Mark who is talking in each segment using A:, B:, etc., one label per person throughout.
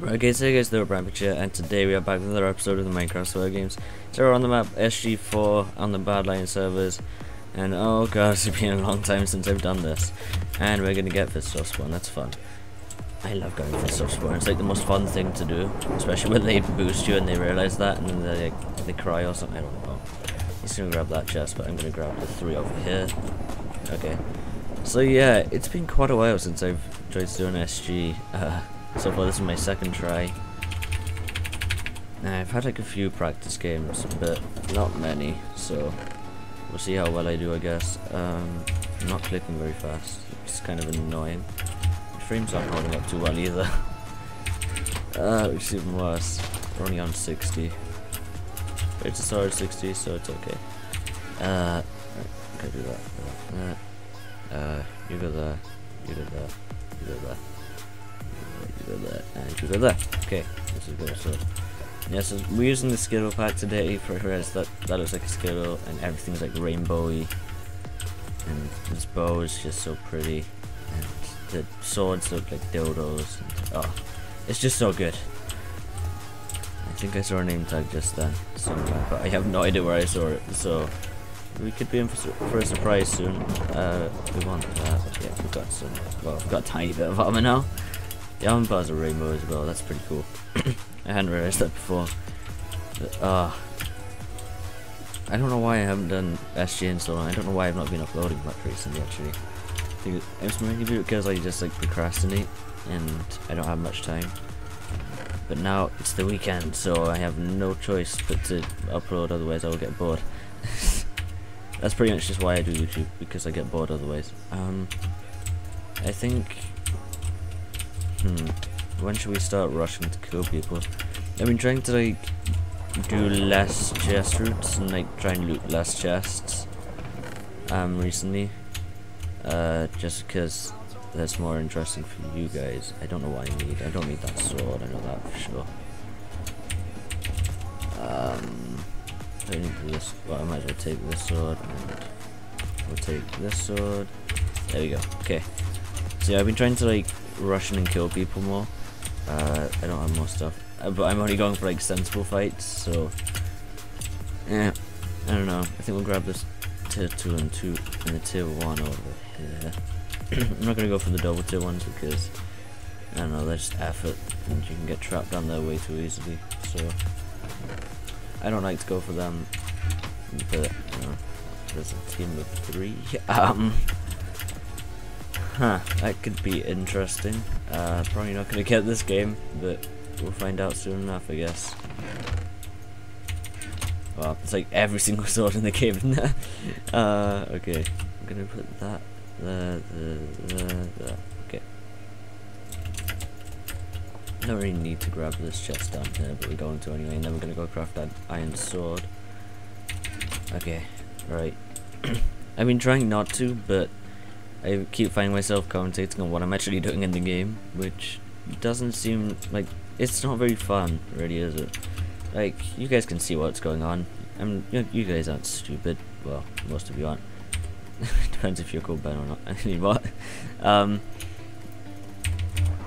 A: Right, okay, so hey guys, the Brian here, and today we are back with another episode of the Minecraft Survival Games. So we're on the map SG4 on the Badlion servers, and oh god, it's been a long time since I've done this. And we're gonna get Fist Spawn, that's fun. I love going Fist Spawn, it's like the most fun thing to do, especially when they boost you and they realize that, and they, they cry or something, I don't know. He's gonna grab that chest, but I'm gonna grab the three over here. Okay. So yeah, it's been quite a while since I've tried to do an SG. Uh, so far this is my second try. I've had like a few practice games, but not many, so we'll see how well I do I guess. Um, I'm not clicking very fast, it's kind of annoying. The frames aren't holding up too well either. uh, is even worse. We're only on 60. But it's a solid 60, so it's okay. Uh, right, okay, do that, that. Uh, you go there, you go there, you go there go there, and go there. Okay, this is good. So, yeah, so we're using the Skittle pack today for whereas that that looks like a Skittle, and everything's like rainbowy, and this bow is just so pretty, and the swords look like dildos. And, oh, it's just so good. I think I saw a name tag just then somewhere, but I have no idea where I saw it. So we could be in for, for a surprise soon. Uh, we want that. Yeah, we've got some. Well, we've got a tiny bit of armor now. The armor bars are rainbow as well, that's pretty cool. I hadn't realized that before. But, uh, I don't know why I haven't done SG in so long. I don't know why I've not been uploading much recently actually. It's mainly because I just like procrastinate and I don't have much time. But now it's the weekend so I have no choice but to upload otherwise I will get bored. That's pretty much just why I do YouTube because I get bored otherwise. Um, I think Hmm. When should we start rushing to kill people? I've been trying to like do less chest routes and like try and loot less chests um recently. Uh just because that's more interesting for you guys. I don't know what I need. I don't need that sword, I know that for sure. Um I need this well I might as well take this sword and we'll take this sword. There we go. Okay. Yeah, I've been trying to like rush in and kill people more. Uh, I don't have more stuff, uh, but I'm only going for like sensible fights, so yeah. I don't know. I think we'll grab this tier two and two and the tier one over here. I'm not gonna go for the double tier ones because I don't know. They're effort, and you can get trapped down there way too easily. So I don't like to go for them, but you know, there's a team of three. Um. Huh, that could be interesting. Uh, probably not gonna get this game, but we'll find out soon enough, I guess. Well, it's like every single sword in the game, isn't there? Uh, okay. I'm gonna put that there, there, there, there. Okay. Don't really need to grab this chest down here, but we're going to anyway, and then we're gonna go craft that iron sword. Okay, right. I've been trying not to, but I keep finding myself commentating on what I'm actually doing in the game, which doesn't seem like it's not very fun, really, is it? Like you guys can see what's going on. I'm you, you guys aren't stupid. Well, most of you aren't. Depends if you're called Ben or not anymore. um,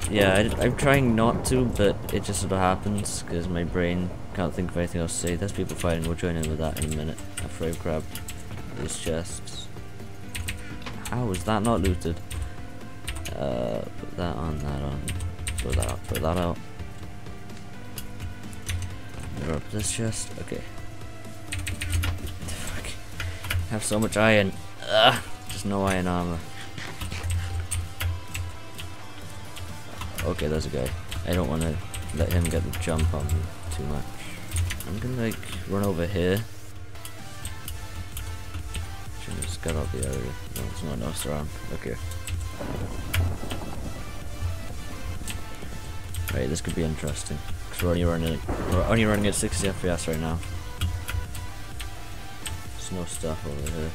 A: yeah, I, am trying not to, but it just sort of happens because my brain can't think of anything else to say. There's people fighting. We'll join in with that in a minute I've grabbed these chests. How is that not looted? Uh, put that on, that on. Throw that out, throw that out. Throw up this chest. Okay. Fuck. Have so much iron. Ugh, just no iron armor. Okay, there's a guy. I don't want to let him get the jump on me too much. I'm gonna like run over here just got out the area. No, there's no one else around. Okay. Right, this could be interesting. Cause we're only running we're only running at 60 FPS right now. There's no stuff over here.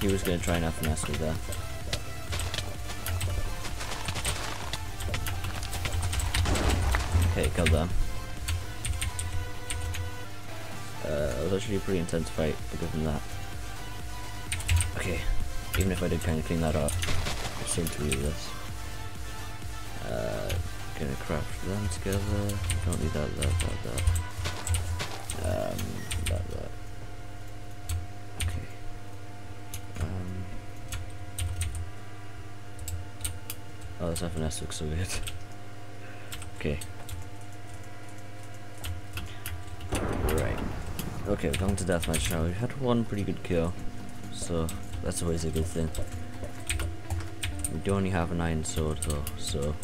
A: He was gonna try and finesse me there. Okay, killed them. Uh, it was actually a pretty intense fight, give him that. Okay, even if I did kind of clean that up, I seem to use this. Uh, gonna craft them together. Don't need that, that, that, that. Um, that, that. Okay. Um. Oh, this FNS looks so good. okay. Right. Okay, we're going to deathmatch now. We've had one pretty good kill, so that's always a good thing. We do only have an iron sword though, so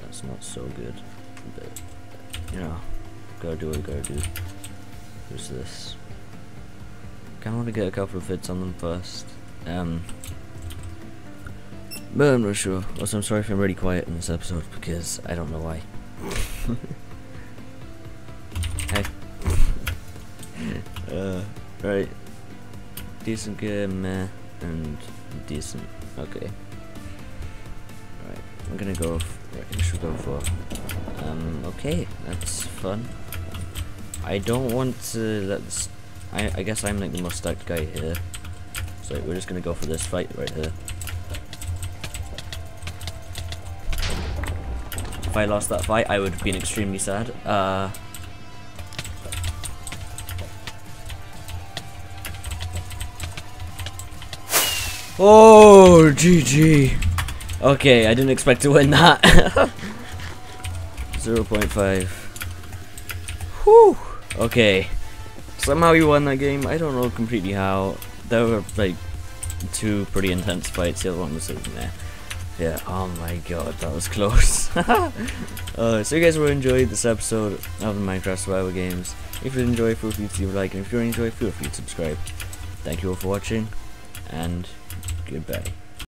A: that's not so good. But you know, gotta do what we gotta do. Who's this? Kinda wanna get a couple of hits on them first. Um But I'm not sure. Also I'm sorry if I'm really quiet in this episode because I don't know why. uh right. Decent game, meh, and decent. Okay. Right, I'm gonna go. Right, who should go for? Um, okay, that's fun. I don't want to. I I guess I'm like the most stacked guy here. So we're just gonna go for this fight right here. If I lost that fight, I would have been extremely sad. Uh. Oh, GG. Okay, I didn't expect to win that. 0.5. Whew. Okay. Somehow you won that game. I don't know completely how. There were like two pretty intense fights. The other one was like meh. Yeah, oh my god, that was close. uh, so you guys will enjoy this episode of the Minecraft Survival Games. If you enjoy, feel free to leave a like, and if you enjoy, feel free to subscribe. Thank you all for watching, and Goodbye.